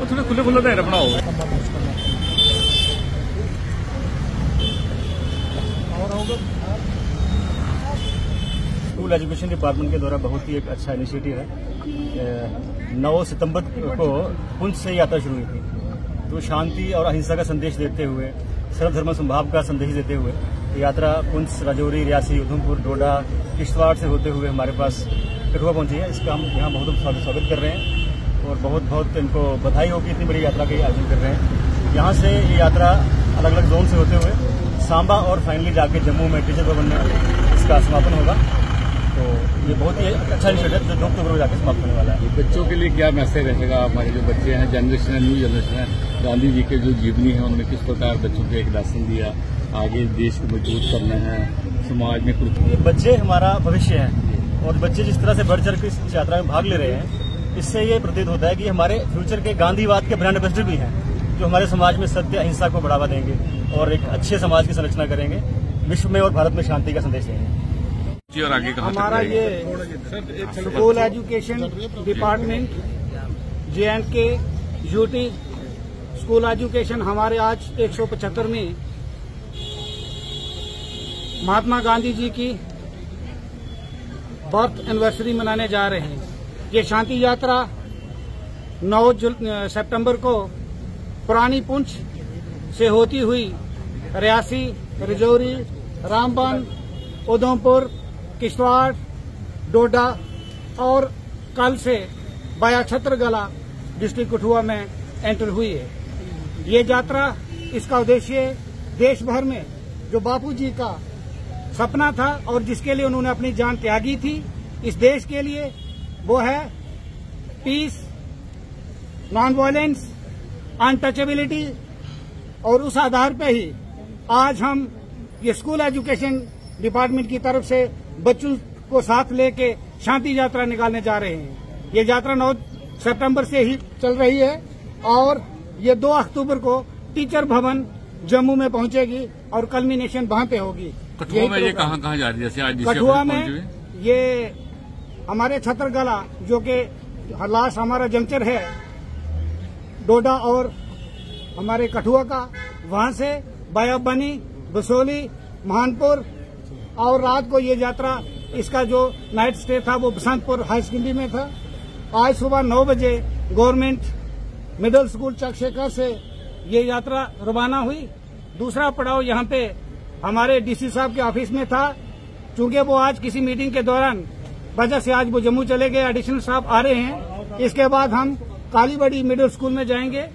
ਉਹ ਥੋੜੇ ਖੁੱਲੇ ਖੁੱਲੇ ਢੇਰ ਬਣਾਓ स्कूल एजुकेशन डिपार्टमेंट के द्वारा बहुत ही एक अच्छा इनिशिएटिव है नौ सितंबर को पुंछ से यात्रा शुरू हुई थी तो शांति और अहिंसा का संदेश देते हुए, सर्वधर्म संभाव का संदेश देते हुए यात्रा पुंछ राजौरी, रियासी, उधमपुर, डोडा, किश्तवाड़ से होते हुए हमारे पास कठुआ पहुँची है। इसका हम यहाँ बहुत स्वागत स्वागत कर रहे हैं और बहुत बहुत इनको बधाई होगी इतनी बड़ी यात्रा का आयोजन कर रहे हैं। यहाँ से ये यात्रा अलग अलग जोन से होते हुए, सांबा और फाइनली जाके जम्मू में टीचर भवन में इसका समापन होगा। तो ये बहुत ही अच्छा इनिशिएटिव जो दो अक्टूबर को जाकर समाप्त होने वाला है। बच्चों के लिए क्या मैसेज रहेगा? हमारे जो बच्चे हैं जनरेशन है न्यू जनरेशन है गांधी जी के जो जीवनी है उन्होंने किस प्रकार बच्चों को एक लेसन दिया? आगे देश को मज़बूत करना है समाज में कुछ ये बच्चे हमारा भविष्य है और बच्चे जिस तरह से बढ़ चढ़ के इस यात्रा में भाग ले रहे हैं इससे ये प्रतीत होता है कि हमारे फ्यूचर के गांधीवाद के ब्रांड एम्बेसडर भी हैं जो हमारे समाज में सत्य अहिंसा को बढ़ावा देंगे और एक अच्छे समाज की संरचना करेंगे विश्व में और भारत में शांति का संदेश देंगे। जी और आगे कहाँ हमारा ये school education department J and K UT school education हमारे आज 175 में महात्मा गांधी जी की बर्थ एनिवर्सरी मनाने जा रहे हैं। ये शांति यात्रा 9 सितंबर को पुरानी पुंछ से होती हुई रियासी रजौरी रामबन उधमपुर किश्तवाड़ डोडा और कल से बाया छत्रगला डिस्ट्रिक्ट कठुआ में एंटर हुई है। ये यात्रा इसका उद्देश्य देश भर में जो बापू जी का सपना था और जिसके लिए उन्होंने अपनी जान त्यागी थी, इस देश के लिए वो है पीस नॉन वायलेंस अनटचेबिलिटी और उस आधार पर ही आज हम ये स्कूल एजुकेशन डिपार्टमेंट की तरफ़ से बच्चों को साथ लेके शांति यात्रा निकालने जा रहे हैं। ये यात्रा 9 सितंबर से ही चल रही है और ये 2 अक्टूबर को टीचर भवन जम्मू में पहुंचेगी और कल्मिनेशन वहाँ पे होगी। कठुआ में ये। कहाँ कहाँ जा रही है? जैसे आज कठुआ में ये हमारे छतरगला जो कि लास्ट हमारा जंक्चर है डोडा और हमारे कठुआ का वहाँ से बायाबनी बसोली महानपुर और रात को ये यात्रा, इसका जो नाइट स्टे था वो बसंतपुर हाई सेकेंडरी में था। आज सुबह नौ बजे गवर्नमेंट मिडिल स्कूल चकशेखर से ये यात्रा रवाना हुई। दूसरा पड़ाव यहाँ पे हमारे डीसी साहब के ऑफ़िस में था। चूँकि वो आज किसी मीटिंग के दौरान वजह से आज वो जम्मू चले गए एडिशनल साहब आ रहे हैं। इसके बाद हम कालीबड़ी मिडिल स्कूल में जाएँगे।